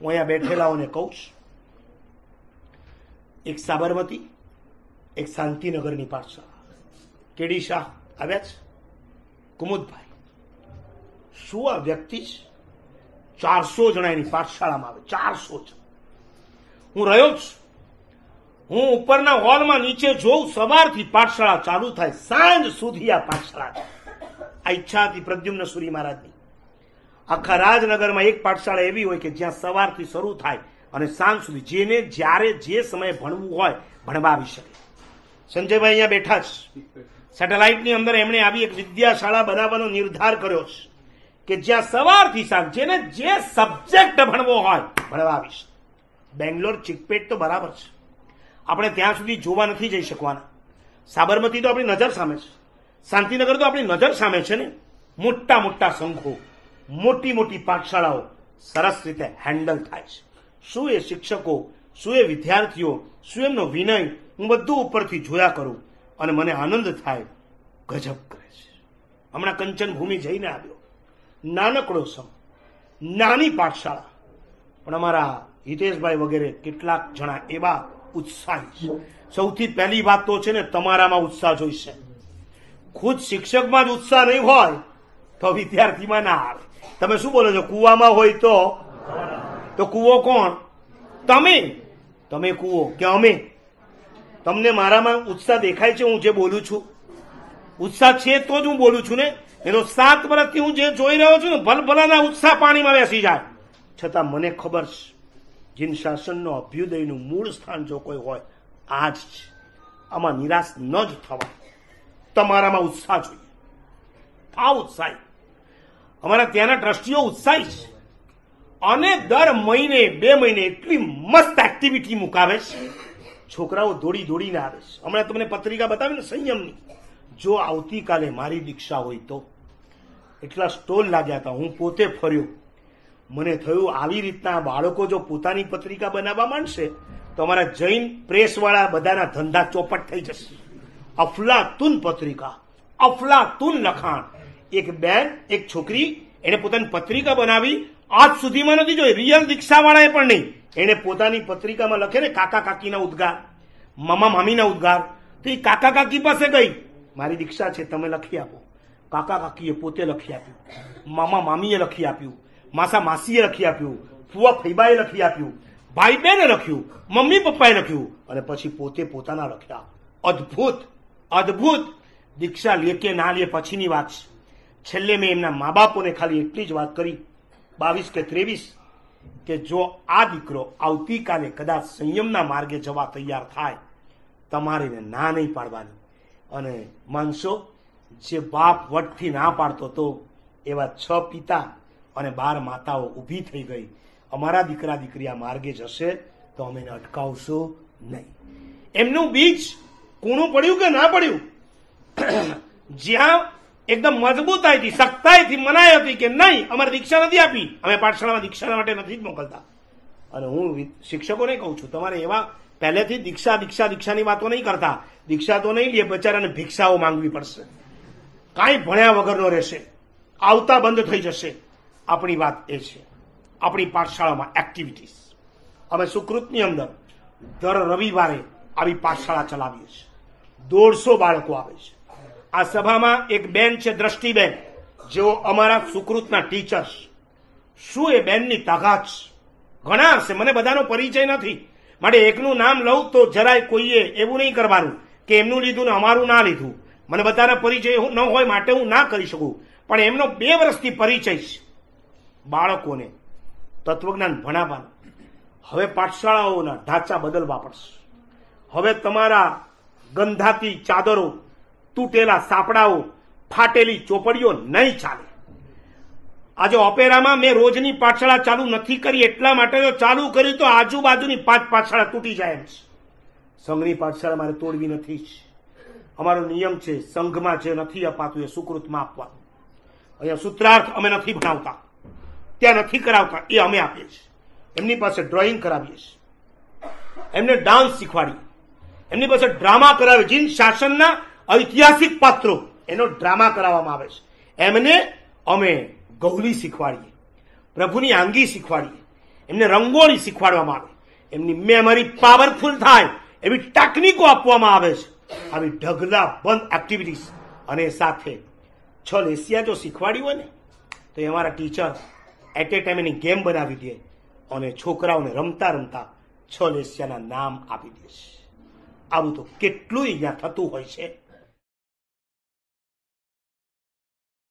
અહીંયા બેઠેલાઓને કહું છું. એક સાબરમતી, એક શાંતિનગરની પાઠશાળા. કેડી શાહ આવ્યા છે? કુમુદભાઈ. શું આ વ્યક્તિ છે? ચારસો જણા એની પાઠશાળામાં આવે, ચારસો છે હું રહ્યો છું. હું ઉપરના હોલમાં નીચે જોઉં, સવારથી પાઠશાળા ચાલુ થાય, સાંજ સુધી આ પાઠશાળા આ ઈચ્છા હતી પ્રદ્યુમ્ન સુરી મહારાજની. આખા રાજનગરમાં એક પાઠશાળા એવી હોય કે જ્યાં સવારથી શરૂ થાય અને સાંજ સુધી જેને જ્યારે જે સમયે ભણવું હોય ભણવા આવી શકે. સંજયભાઈ અહીંયા બેઠા છે સેટેલાઇટની અંદર એમણે આવી એક વિદ્યાશાળા બનાવવાનો નિર્ધાર કર્યો છે કે જ્યાં સવારથી સાંજ જેને જે સબ્જેક્ટ ભણવો હોય ભણવા આવીશ બેંગ્લોર ચિકપેટ તો બરાબર છે. આપણે ત્યાં સુધી જોવા નથી જઈ શકવાના. સાબરમતી તો આપણી નજર સામે છે. શાંતિનગર તો આપણી નજર સામે છે ને? મોટા મોટા સંઘો મોટી મોટી પાઠશાળાઓ સરસ રીતે હેન્ડલ થાય છે. શું એ શિક્ષકો, શું એ વિદ્યાર્થીઓ, શું એમનો વિનય હું બધું ઉપરથી જોયા કરું અને મને આનંદ થાય, ગજબ કરે છે. હમણાં કંચન ભૂમિ જઈને આવ્યો. નાનકડો સંઘ, નાની પાઠશાળા. પણ અમારા હિતેશભાઈ વગેરે કેટલાક જણા એવા ઉત્સાહી સૌથી પહેલી વાત તો છે ને, તમારામાં ઉત્સાહ જોઈશે. ખુદ શિક્ષકમાં જ ઉત્સાહ નહીં હોય, તો વિદ્યાર્થીમાં ના આવે. તમે શું બોલો છો? કુવામાં હોય તો? તો કુવો કોણ? તમે. તમે કુવો. કે અમે? તમને મારામાં ઉત્સાહ દેખાય છે, હું જે બોલું છું? ઉત્સાહ છે તો જ હું બોલું છું ને? એનો સાત વર્ષથી હું જે જોઈ રહ્યો છું ને, ભલભલાના ઉત્સાહ પાણીમાં બેસી જાય. છતાં મને ખબર છે. જીન શાસનનો અભ્યુદયનું મૂળ સ્થાન જો કોઈ હોય આ જ. છે આમાં નિરાશ ન જ થવા તમારામાં ઉત્સાહ જોઈએ. આ ઉત્સાહી. અમારા ત્યાંના ટ્રસ્ટીઓ ઉત્સાહી છે. અને દર મહિને, બે મહિને એટલી મસ્ત એક્ટિવિટી મુકાવે છે. છોકરાઓ દોડી દોડીને આવે છે. હમણાં તમને પત્રિકા બતાવીને સંયમની. જો આવતીકાલે મારી દીક્ષા હોય તો. એટલા સ્ટોલ લાગ્યા હતા. હું પોતે ફર્યો. મને થયું આવી રીતના બાળકો જો પોતાની પત્રિકા બનાવવા માંડશે, તો અમારા જૈન પ્રેસવાળા બધાના ધંધા ચોપટ થઈ જશે. અફલાતુન પત્રિકા, અફલાતુન લખાણ. એક બેન, એક છોકરી, એને પોતાની પત્રિકા બનાવી આજ સુધીમાં નથી જોઈ, રિયલ દીક્ષાવાળાએ પણ નહીં. એને પોતાની પત્રિકામાં લખે ને કાકા કાકીના ઉદ્ગાર, મામા મામીના ઉદ્ગાર. તો એ કાકા કાકી પાસે ગઈ. મારી દીક્ષા છે, તમે લખી આપો. કાકા કાકીએ પોતે લખી આપ્યું. મામા મામીએ લખી આપ્યું. માસા માસીએ લખી આપ્યું, ફુવા ફૈબાએ લખી આપ્યું ભાઈ બેને લખ્યું, મમ્મી પપ્પાએ લખ્યું અને પછી પોતે પોતાના લખ્યા. અદ્ભુત અદ્ભુત. દીક્ષા લે કે ના લે પછીની વાત છેલ્લે મેં એમના મા બાપોને ખાલી એટલી જ વાત કરી, બાવીસ કે ત્રેવીસ, કે જો આ દીકરો આવતીકાલે કદાચ સંયમના માર્ગે જવા તૈયાર થાય તમારે ના નહીં પાડવાની. અને માનશો, જે બાપ વટથી ના પાડતો તો એવા છ પિતા અને બાર માતાઓ ઊભી થઈ ગઈ. અમારા દીકરા દીકરી આ માર્ગે જશે તો અમે એને અટકાવશું નહીં. એમનું બીજ કૂણું પડ્યું કે ના પડ્યું? જ્યાં એકદમ મજબૂતાઈથી, સખ્તાઈથી મનાઈ હતી કે નહીં, અમારે દીક્ષા નથી આપી. અમે પાઠશાળામાં દીક્ષા માટે નથી જ મોકલતા. અને હું શિક્ષકોને કહું છું, તમારે એવા પહેલેથી દીક્ષા દીક્ષા, દીક્ષાની વાતો નહીં કરતા. દીક્ષા તો નહીં લે બચારાને ભિક્ષાઓ માંગવી પડશે. કાંઈ ભણ્યા વગરનો રહેશે. આવતા બંધ થઈ જશે. આપણી વાત એ છે. આપણી પાઠશાળામાં એક્ટિવિટીઝ અમે સુકૃતની અંદર દર રવિવારે આવી પાઠશાળા ચલાવીએ છીએ. દોઢસો બાળકો આવે છે. આ સભામાં એક બેન છે, દ્રષ્ટિબેન, જેઓ અમારા સુકૃતના ટીચર્સ શું એ બેનની તાકાત ઘણા હશે. મને બધાનો પરિચય નથી. માટે એકનું નામ લઉં તો જરાય કોઈએ એવું નહીં કરવાનું કે એમનું લીધું ને અમારું ના લીધું. મને બધાના પરિચય ન હોય માટે હું ના કરી શકું. પણ એમનો બે વર્ષથી પરિચય છે. બાળકોને તત્વજ્ઞાન ભણાવવાનું. હવે પાઠશાળાઓના ઢાંચા બદલવા પડશે. હવે તમારા ગંધાતી ચાદરો, તૂટેલા સાપડાઓ, ફાટેલી ચોપડીઓ નહીં ચાલે. આજે ઓપેરામાં મેં રોજની પાઠશાળા ચાલુ નથી કરી, એટલા માટે જો ચાલુ કરી તો આજુબાજુની પાંચ પાઠશાળા તૂટી જાય એમ છે. સંઘની પાઠશાળા મારે તોડવી નથી. અમારો નિયમ છે, સંઘમાં જે નથી અપાતું એ સુકૃતમાં આપવાનું. અહીંયા સૂત્રાર્થ અમે નથી ભણાવતા. ત્યાં નથી કરાવતા એ અમે આપીએ છીએ. એમની પાસે ડ્રોઈંગ કરાવીએ છીએ. એમને ડાન્સ શીખવાડીએ. એમની પાસે ડ્રામા કરાવે, જીન શાસનના ઐતિહાસિક પાત્રો. એનો ડ્રામા કરાવવામાં આવે છે. એમને અમે ગૌલી શીખવાડીએ, પ્રભુની આંગી શીખવાડીએ, એમને રંગોળી શીખવાડવામાં આવે. એમની મેમરી પાવરફુલ થાય, એવી ટેકનિકો આપવામાં આવે છે. આવી ઢગલા બંધ એક્ટિવિટીઝ અને સાથે છ લેસિયા જો શીખવાડી હોય ને, તો એ અમારા ટીચર એટ એ ટાઈમ એની ગેમ બનાવી દે અને છોકરાઓને રમતા રમતા છ લેસિયાના નામ આપી દે છે. આવું તો કેટલું અહીંયા થતું હોય છે.